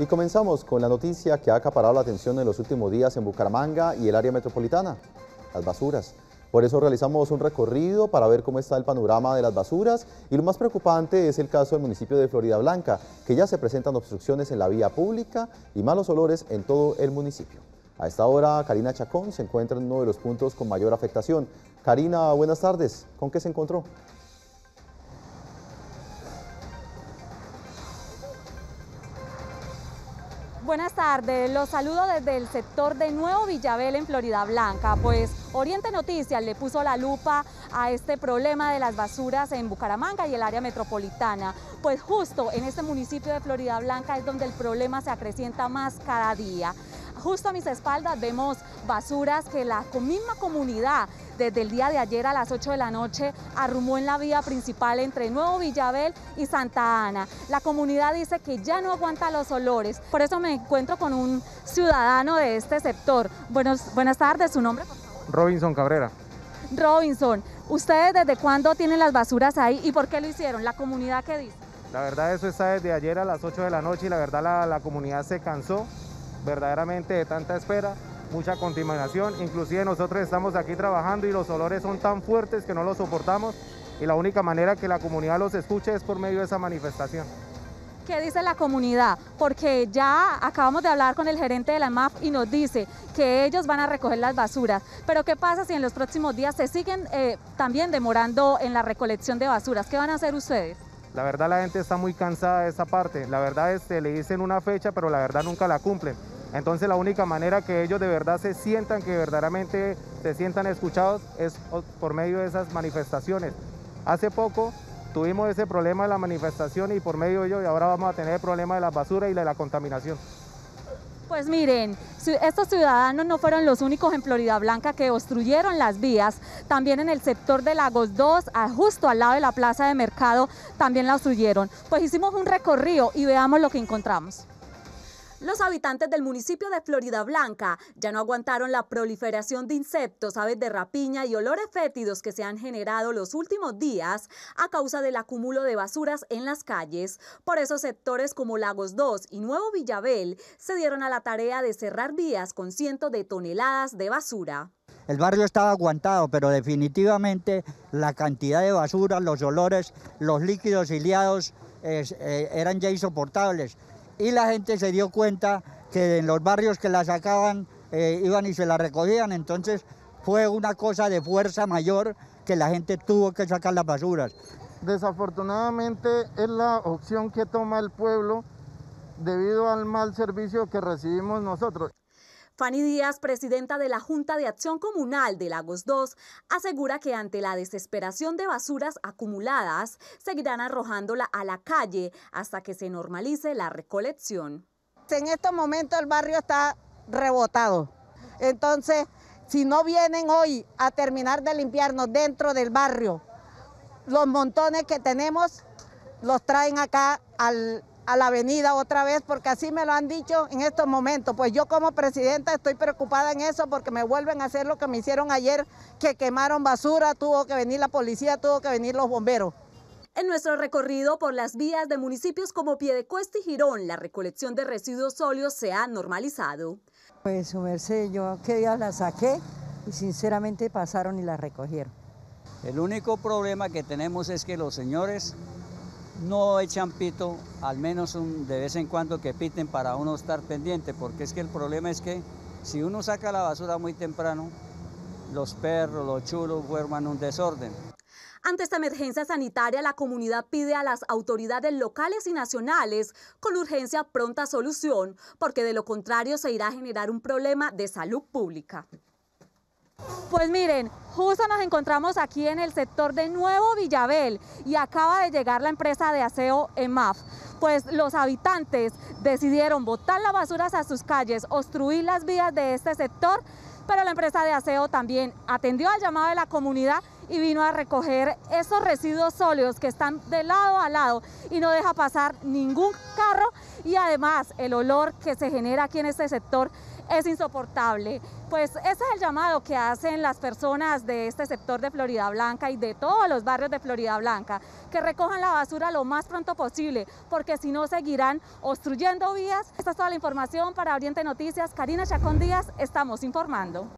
Y comenzamos con la noticia que ha acaparado la atención en los últimos días en Bucaramanga y el área metropolitana, las basuras. Por eso realizamos un recorrido para ver cómo está el panorama de las basuras y lo más preocupante es el caso del municipio de Florida Blanca, que ya se presentan obstrucciones en la vía pública y malos olores en todo el municipio. A esta hora, Karina Chacón se encuentra en uno de los puntos con mayor afectación. Karina, buenas tardes. ¿Con qué se encontró? Buenas tardes, los saludo desde el sector de Nuevo Villabel en Florida Blanca, pues Oriente Noticias le puso la lupa a este problema de las basuras en Bucaramanga y el área metropolitana, pues justo en este municipio de Florida Blanca es donde el problema se acrecienta más cada día. Justo a mis espaldas vemos basuras que la misma comunidad desde el día de ayer a las 8 de la noche arrumó en la vía principal entre Nuevo Villabel y Santa Ana. La comunidad dice que ya no aguanta los olores, por eso me encuentro con un ciudadano de este sector. Buenos, buenas tardes, ¿su nombre? Robinson Cabrera. Robinson, ¿ustedes desde cuándo tienen las basuras ahí y por qué lo hicieron? ¿La comunidad qué dice? La verdad eso está desde ayer a las 8 de la noche y la verdad la, la comunidad se cansó verdaderamente de tanta espera, mucha contaminación, inclusive nosotros estamos aquí trabajando y los olores son tan fuertes que no los soportamos y la única manera que la comunidad los escuche es por medio de esa manifestación. ¿Qué dice la comunidad? Porque ya acabamos de hablar con el gerente de la MAF y nos dice que ellos van a recoger las basuras. Pero ¿qué pasa si en los próximos días se siguen eh, también demorando en la recolección de basuras? ¿Qué van a hacer ustedes? La verdad la gente está muy cansada de esa parte. La verdad es que le dicen una fecha, pero la verdad nunca la cumplen. Entonces la única manera que ellos de verdad se sientan, que verdaderamente se sientan escuchados, es por medio de esas manifestaciones. Hace poco tuvimos ese problema de la manifestación y por medio de ello ahora vamos a tener el problema de la basura y de la contaminación. Pues miren, estos ciudadanos no fueron los únicos en Florida Blanca que obstruyeron las vías, también en el sector de Lagos 2, justo al lado de la plaza de mercado, también la obstruyeron. Pues hicimos un recorrido y veamos lo que encontramos. Los habitantes del municipio de Florida Blanca ya no aguantaron la proliferación de insectos, aves de rapiña y olores fétidos que se han generado los últimos días a causa del acúmulo de basuras en las calles. Por eso sectores como Lagos 2 y Nuevo Villabel se dieron a la tarea de cerrar vías con cientos de toneladas de basura. El barrio estaba aguantado, pero definitivamente la cantidad de basura, los olores, los líquidos iliados eh, eran ya insoportables y la gente se dio cuenta que en los barrios que la sacaban eh, iban y se la recogían, entonces fue una cosa de fuerza mayor que la gente tuvo que sacar las basuras. Desafortunadamente es la opción que toma el pueblo debido al mal servicio que recibimos nosotros. Fanny Díaz, presidenta de la Junta de Acción Comunal de Lagos 2, asegura que ante la desesperación de basuras acumuladas, seguirán arrojándola a la calle hasta que se normalice la recolección. En estos momentos el barrio está rebotado. Entonces, si no vienen hoy a terminar de limpiarnos dentro del barrio, los montones que tenemos los traen acá al, a la avenida otra vez, porque así me lo han dicho en estos momentos. Pues yo como presidenta estoy preocupada en eso porque me vuelven a hacer lo que me hicieron ayer, que quemaron basura, tuvo que venir la policía, tuvo que venir los bomberos. En nuestro recorrido por las vías de municipios como Piedecuesta y Girón, la recolección de residuos sólidos se ha normalizado. Pues su merced, yo qué día la saqué y sinceramente pasaron y la recogieron. El único problema que tenemos es que los señores no echan pito, al menos de vez en cuando que piten para uno estar pendiente, porque es que el problema es que si uno saca la basura muy temprano, los perros, los chulos forman un desorden. Ante esta emergencia sanitaria, la comunidad pide a las autoridades locales y nacionales con urgencia pronta solución, porque de lo contrario se irá a generar un problema de salud pública. Pues miren, justo nos encontramos aquí en el sector de Nuevo Villabel y acaba de llegar la empresa de aseo EMAF. Pues los habitantes decidieron botar las basuras a sus calles, obstruir las vías de este sector, pero la empresa de aseo también atendió al llamado de la comunidad y vino a recoger esos residuos sólidos que están de lado a lado y no deja pasar ningún carro y además el olor que se genera aquí en este sector es insoportable. Pues ese es el llamado que hacen las personas de este sector de Florida Blanca y de todos los barrios de Florida Blanca, que recojan la basura lo más pronto posible, porque si no seguirán obstruyendo vías. Esta es toda la información para Oriente Noticias. Karina Chacón Díaz, estamos informando.